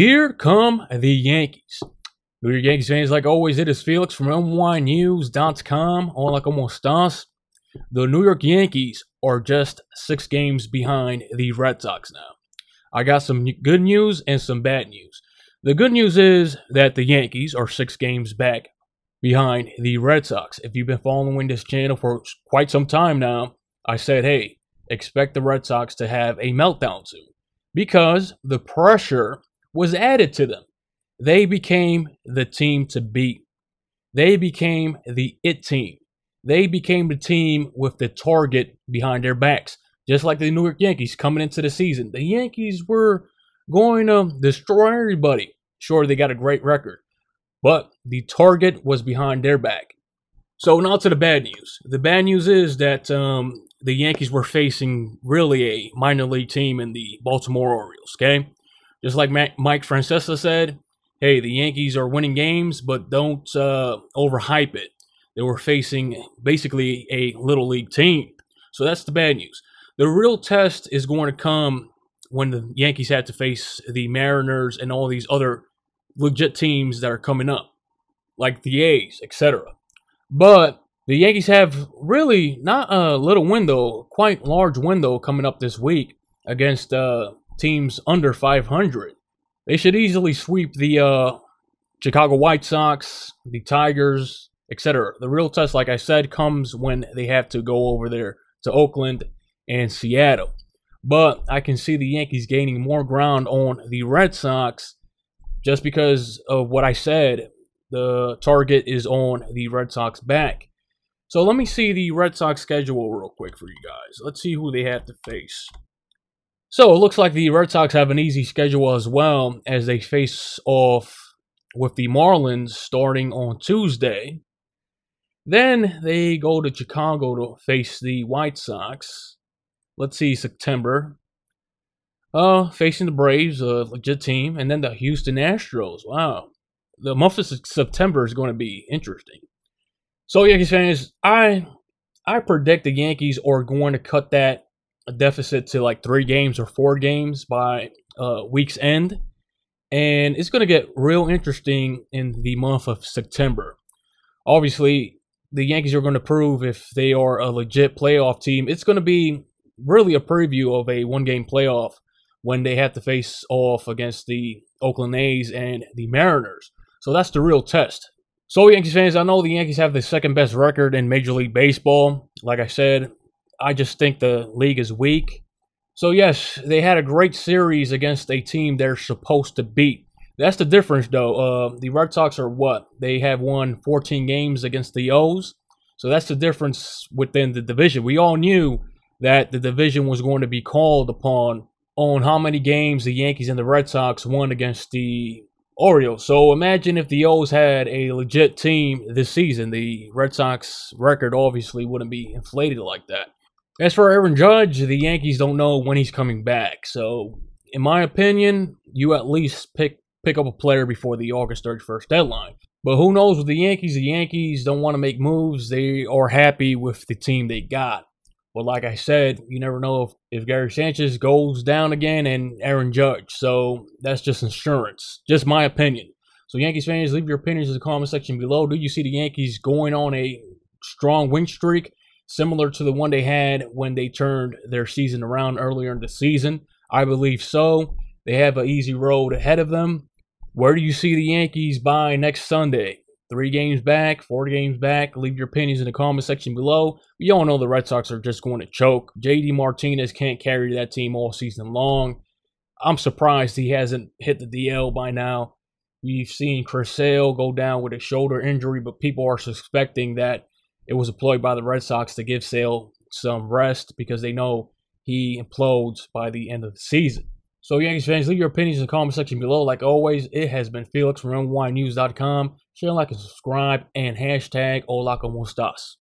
Here come the Yankees. New York Yankees fans, like always, it is Felix from NYYNEWS.com. like almost estás? The New York Yankees are just six games behind the Red Sox now. I got some good news and some bad news. The good news is that the Yankees are six games back behind the Red Sox. If you've been following this channel for quite some time now, I said, hey, expect the Red Sox to have a meltdown soon because the pressure was added to them. They became the team to beat. They became the it team. They became the team with the target behind their backs, just like the New York Yankees coming into the season. The Yankees were going to destroy everybody. Sure, they got a great record, but the target was behind their back. So now to the bad news. The bad news is that um, the Yankees were facing really a minor league team in the Baltimore Orioles. Okay, just like Mike Francesa said, hey, the Yankees are winning games, but don't uh, overhype it. They were facing basically a little league team. So that's the bad news. The real test is going to come when the Yankees had to face the Mariners and all these other legit teams that are coming up, like the A's, etc. But the Yankees have really not a little window, quite large window coming up this week against uh, teams under 500. They should easily sweep the uh, Chicago White Sox, the Tigers, etc. The real test, like I said, comes when they have to go over there to Oakland and Seattle. But I can see the Yankees gaining more ground on the Red Sox just because of what I said. The target is on the Red Sox back. So let me see the Red Sox schedule real quick for you guys. Let's see who they have to face. So it looks like the Red Sox have an easy schedule as well as they face off with the Marlins starting on Tuesday. Then they go to Chicago to face the White Sox. Let's see September. Uh, facing the Braves, a legit team, and then the Houston Astros. Wow, the month of September is going to be interesting. So Yankees fans, I I predict the Yankees are going to cut that a deficit to like three games or four games by uh, week's end. And it's going to get real interesting in the month of September. Obviously, the Yankees are going to prove if they are a legit playoff team. It's going to be really a preview of a one game playoff when they have to face off against the Oakland A's and the Mariners. So that's the real test. So, Yankees fans, I know the Yankees have the second best record in Major League Baseball. Like I said, I just think the league is weak. So, yes, they had a great series against a team they're supposed to beat. That's the difference, though. Uh, the Red Sox are what? They have won 14 games against the O's. So that's the difference within the division. We all knew that the division was going to be called upon on how many games the Yankees and the Red Sox won against the Orioles. So imagine if the O's had a legit team this season. The Red Sox record obviously wouldn't be inflated like that. As for Aaron Judge, the Yankees don't know when he's coming back. So, in my opinion, you at least pick pick up a player before the August 31st deadline. But who knows with the Yankees? The Yankees don't want to make moves. They are happy with the team they got. But like I said, you never know if, if Gary Sanchez goes down again and Aaron Judge. So that's just insurance. Just my opinion. So Yankees fans, leave your opinions in the comment section below. Do you see the Yankees going on a strong win streak? Similar to the one they had when they turned their season around earlier in the season? I believe so. They have an easy road ahead of them. Where do you see the Yankees by next Sunday? Three games back, four games back. Leave your opinions in the comment section below. We all know the Red Sox are just going to choke. JD Martinez can't carry that team all season long. I'm surprised he hasn't hit the DL by now. We've seen Chris Sale go down with a shoulder injury, but people are suspecting that it was employed by the Red Sox to give Sale some rest because they know he implodes by the end of the season. So, Yankees fans, leave your opinions in the comment section below. Like always, it has been Felix from NYYNEWS.com. Share, like, and subscribe, and hashtag Estas.